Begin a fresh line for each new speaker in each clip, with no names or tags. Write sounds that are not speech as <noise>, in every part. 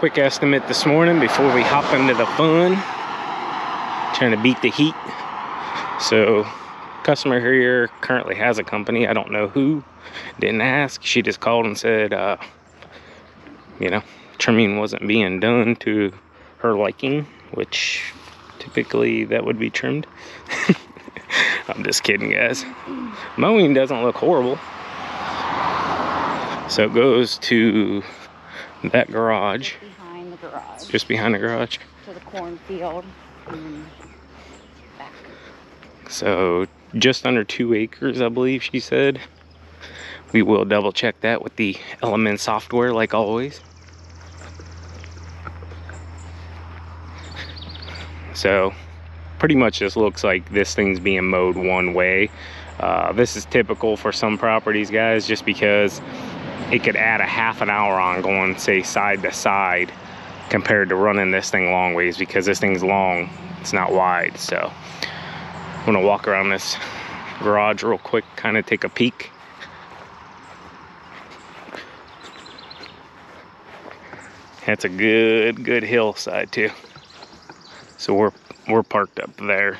quick estimate this morning before we hop into the fun. Trying to beat the heat. So, customer here currently has a company. I don't know who. Didn't ask. She just called and said, uh, you know, trimming wasn't being done to her liking, which typically that would be trimmed. <laughs> I'm just kidding, guys. Mowing doesn't look horrible. So it goes to that garage.
Just behind the garage.
Just behind the garage.
To the cornfield. And back.
So just under two acres, I believe she said. We will double check that with the LMN software like always. So pretty much just looks like this thing's being mowed one way. Uh, this is typical for some properties, guys, just because it could add a half an hour on going, say, side to side compared to running this thing long ways because this thing's long, it's not wide. So I'm gonna walk around this garage real quick, kind of take a peek. That's a good, good hillside too. So we're we're parked up there.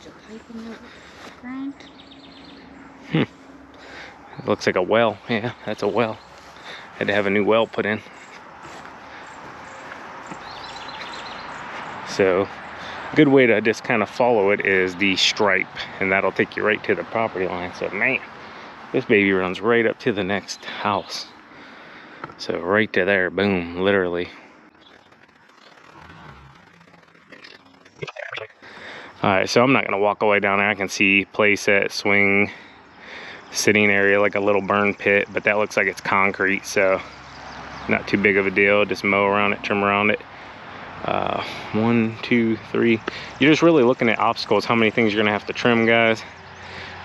The
looks like a well. <laughs> Yeah, that's a well. Had to have a new well put in. So, good way to just kind of follow it is the stripe, and that'll take you right to the property line. So, man, this baby runs right up to the next house. So, right to there, boom, literally. All right, so I'm not gonna walk all the way down there. I can see playset, swing, sitting area, like a little burn pit, but that looks like it's concrete, so not too big of a deal. Just mow around it, trim around it. Uh, one, two, three. You're just really looking at obstacles, how many things you're gonna have to trim, guys.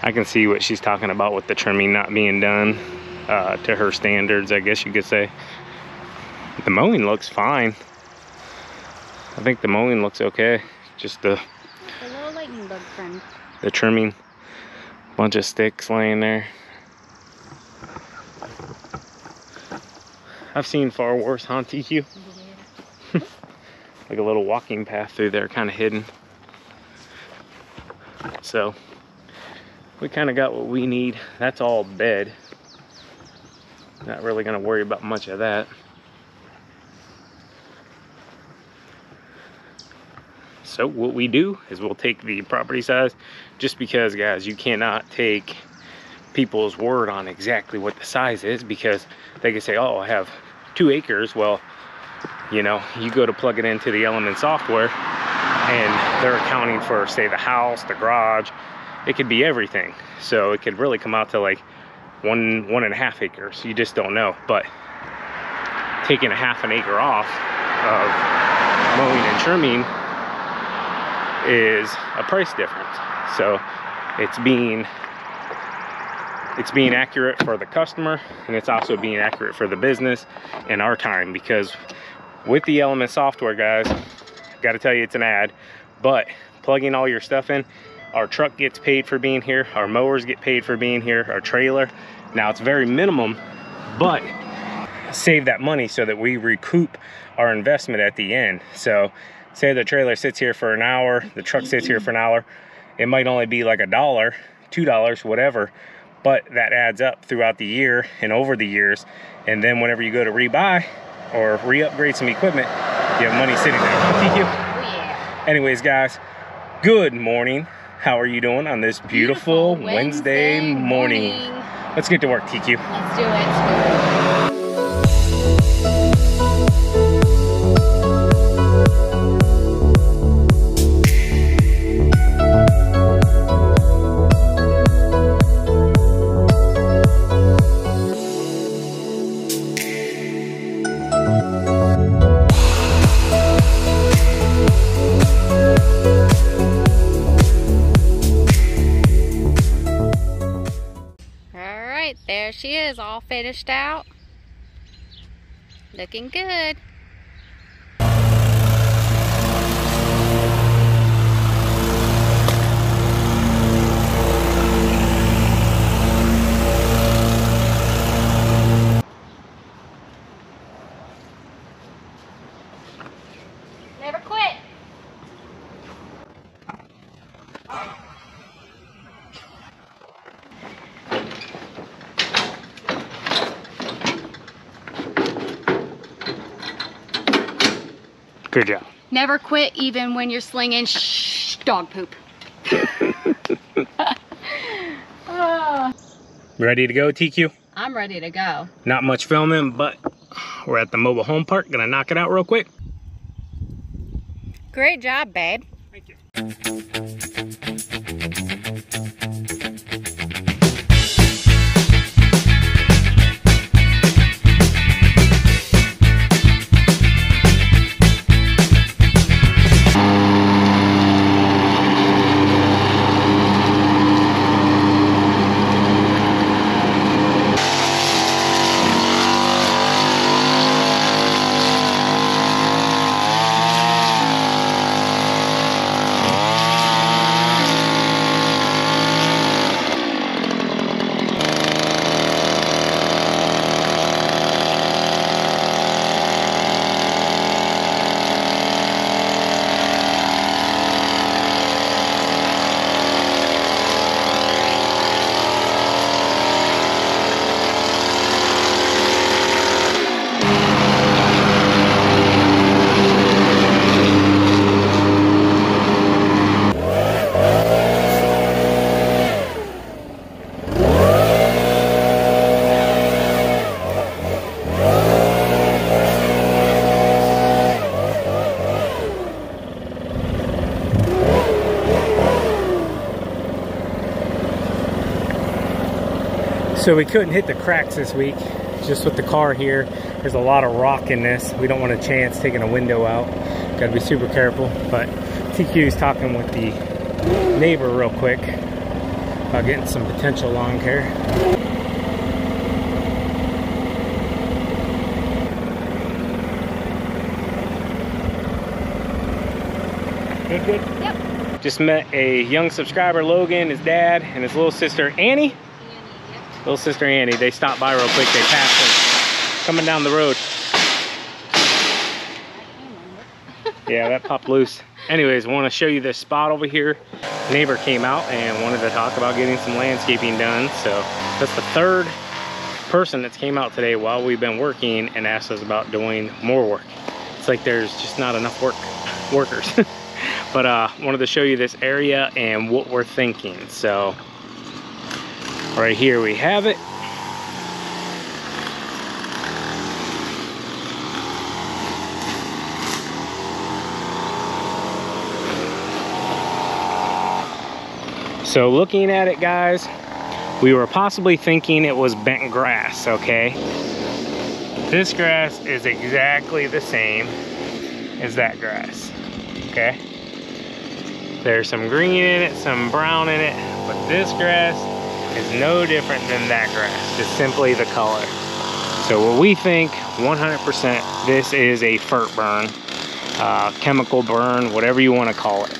I can see what she's talking about with the trimming not being done uh, to her standards, I guess you could say. The mowing looks fine. I think the mowing looks okay. Just the
lightning bug friend.
the trimming. Bunch of sticks laying there. I've seen far worse, huh, TQ?
Yeah. <laughs>
Like a little walking path through there, kind of hidden. So, we kind of got what we need. That's all bed. Not really going to worry about much of that. So what we do is we'll take the property size just because guys you cannot take people's word on exactly what the size is because they can say oh I have two acres. Well you know you go to plug it into the LMN software and they're accounting for say the house the garage. It could be everything. So it could really come out to like one one and a half acres. You just don't know. But taking a half an acre off of mowing and trimming is a price difference. So it's being it's being accurate for the customer and it's also being accurate for the business and our time because with the LMN software guys got to tell you it's an ad but plugging all your stuff in our truck gets paid for being here our mowers get paid for being here our trailer now it's very minimum but save that money so that we recoup our investment at the end so say the trailer sits here for an hour, the truck sits here for an hour, it might only be like a dollar, two dollars, whatever, but that adds up throughout the year and over the years. And then whenever you go to rebuy or re-upgrade some equipment, you have money sitting there. Thank you.
Oh yeah.
Anyways, guys, good morning. How are you doing on this beautiful,
Beautiful
Wednesday,
Wednesday
morning?
morning.
Let's get to work, TQ.
Let's do it. Right, there she is, all finished out. Looking good.
Good job.
Never quit even when you're slinging shh, dog poop. <laughs>
Ready to go, TQ?
I'm ready to go.
Not much filming, but we're at the mobile home park. Gonna knock it out real quick.
Great job, babe.
Thank you. So we couldn't hit the cracks this week, just with the car here. There's a lot of rock in this. We don't want a chance taking a window out. Got to be super careful. But TQ's talking with the neighbor real quick about getting some potential lawn care. Good, good.
Yep.
Just met a young subscriber, Logan, his dad, and his little sister, Annie. Little sister Annie. They stopped by real quick. They passed us coming down the road. Yeah, that popped loose. Anyways, I want to show you this spot over here. Neighbor came out and wanted to talk about getting some landscaping done. So that's the third person that's came out today while we've been working and asked us about doing more work. It's like there's just not enough work workers. <laughs> but uh wanted to show you this area and what we're thinking. So right here we have it. So looking at it guys, we were possibly thinking it was bent grass, okay? This grass is exactly the same as that grass, okay? There's some green in it, some brown in it, but this grass is no different than that grass, just simply the color. So what we think, 100%, this is a fert burn, uh, chemical burn, whatever you want to call it.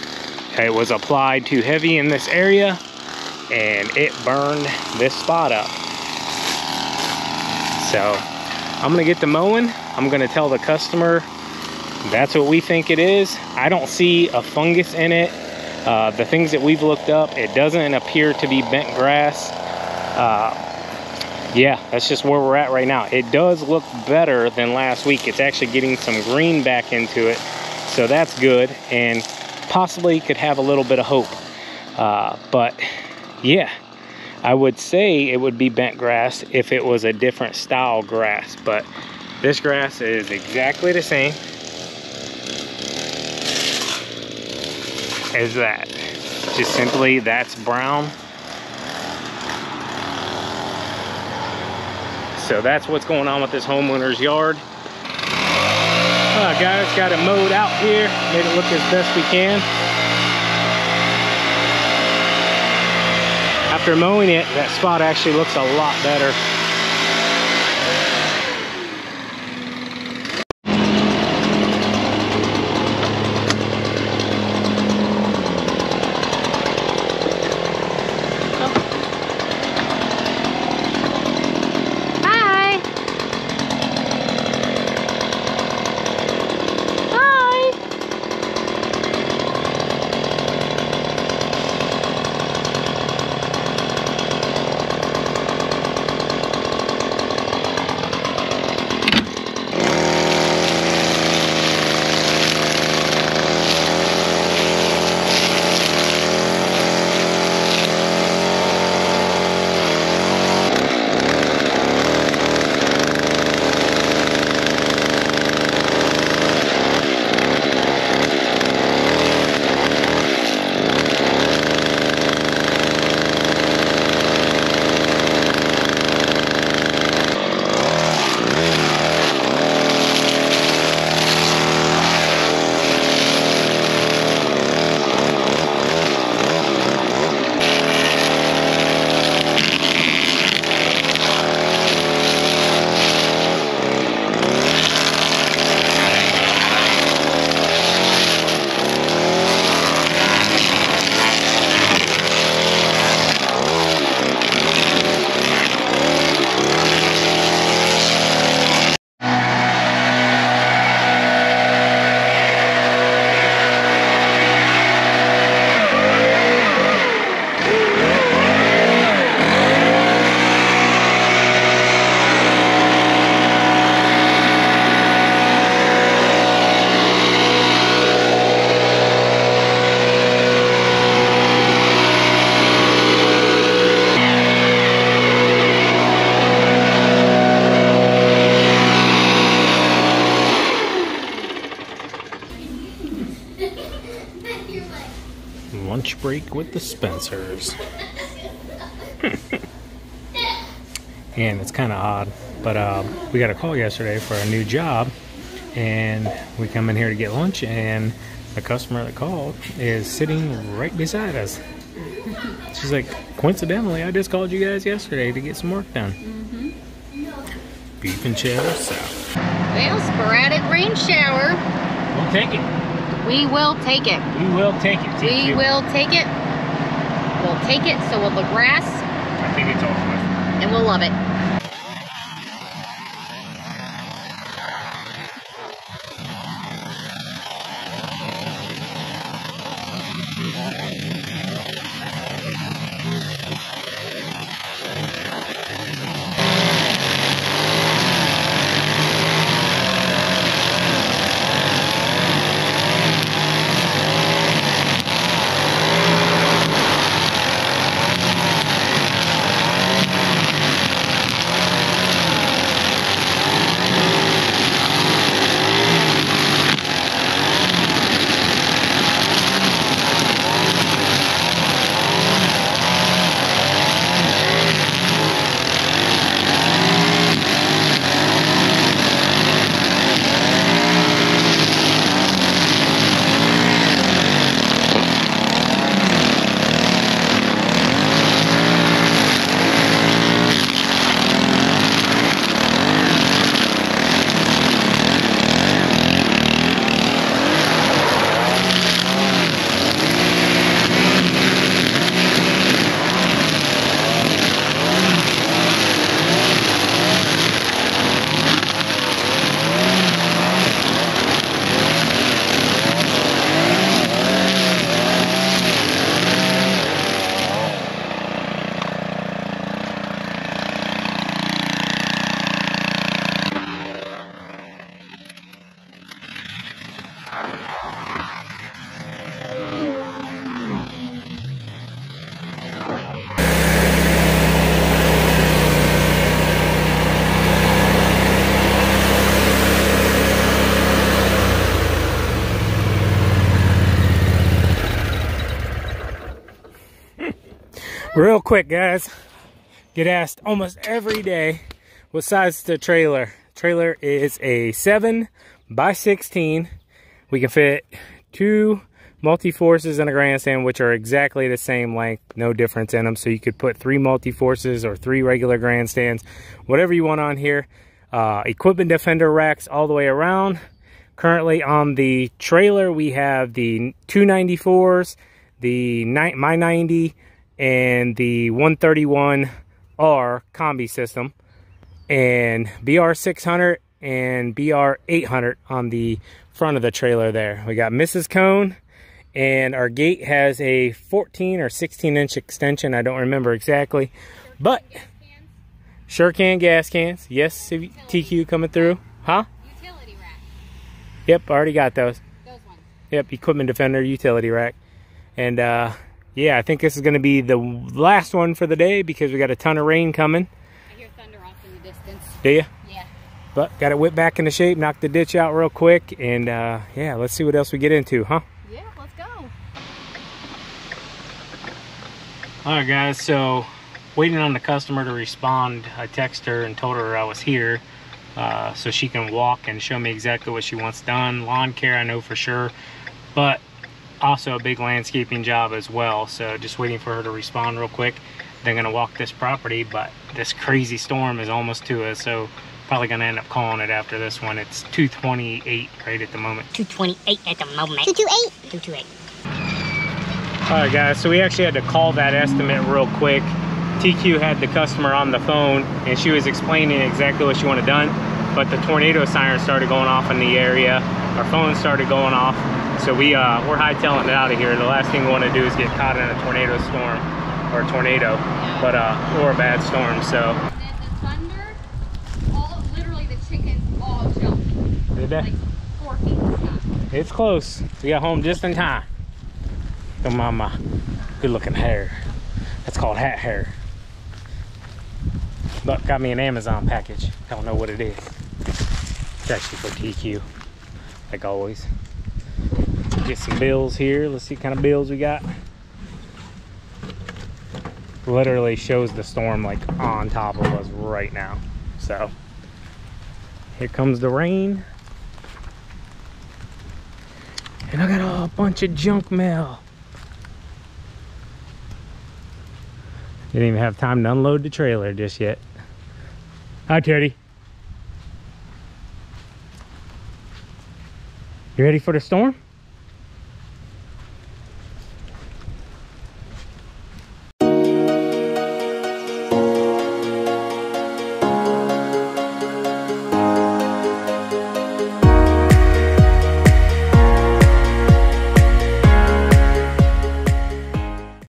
It was applied too heavy in this area and it burned this spot up. So I'm gonna get the mowing. I'm gonna tell the customer that's what we think it is. I don't see a fungus in it. Uh, the things that we've looked up, it doesn't appear to be bent grass. Uh, yeah, that's just where we're at right now. It does look better than last week. It's actually getting some green back into it. So that's good. And possibly could have a little bit of hope. Uh, but yeah, I would say it would be bent grass if it was a different style grass. But this grass is exactly the same as that. Just simply that's brown. So that's what's going on with this homeowner's yard. Uh, guys, got it mowed out here. Made it look as best we can. After mowing it, that spot actually looks a lot better. With the Spencers. and it's kind of odd, but uh, we got a call yesterday for a new job, and we come in here to get lunch, and the customer that called is sitting right beside us. She's like, coincidentally, I just called you guys yesterday to get some work done.
Mm-hmm.
Beef and cheddar south.
Well, sporadic rain shower.
We'll take it.
We will take it.
We will take it.
We
TQ.
will take it. Take it, so will the grass,
I think it's with.
and we'll love it.
Real quick, guys. Get asked almost every day what size is the trailer. Trailer is a 7 by 16. We can fit two multi-forces and a grandstand, which are exactly the same length, no difference in them. So you could put three multi-forces or three regular grandstands, whatever you want on here. Uh, equipment defender racks all the way around. Currently on the trailer, we have the 294s, the My 90, and the 131R combi system, and BR600 and BR800 on the front of the trailer there. We got Mrs. Cone, and our gate has a 14 or 16 inch extension. I don't remember exactly, but SureCan gas cans. Yes, TQ coming through. Huh?
Utility rack.
Yep, already got those.
Those ones.
Yep, equipment defender utility rack. And uh, yeah, I think this is going to be the last one for the day because we got a ton of rain coming.
I hear thunder off in the distance.
Do you?
Yeah.
But got it whipped back into shape, knocked the ditch out real quick, and uh, yeah, let's see what else we get into, huh?
Yeah, let's go.
All right, guys. So waiting on the customer to respond. I texted her and told her I was here, uh, so she can walk and show me exactly what she wants done. Lawn care, I know for sure, but also a big landscaping job as well. So just waiting for her to respond real quick. They're gonna walk this property, but this crazy storm is almost to us, so probably gonna end up calling it after this one. It's 228 right at the moment.
228 at the moment. 228? 228.
All right, guys, so we actually had to call that estimate real quick. TQ had the customer on the phone and she was explaining exactly what she wanted done, but the tornado siren started going off in the area. Our phone started going off. So we, uh, we're hightailing it out of here. The last thing we want to do is get caught in a tornado storm or a tornado, but uh, or a bad storm. So
Then the thunder, all literally the chickens all jumped
did that?
like four feet the.
It's close. We got home just in time. On, my good looking hair. That's called hat hair. But got me an Amazon package. I don't know what it is. It's actually for TQ, like always. Get some bills here. Let's see what kind of bills we got. literally shows the storm like on top of us right now. So here comes the rain. And I got a bunch of junk mail. Didn't even have time to unload the trailer just yet. Hi, Teddy. You ready for the storm?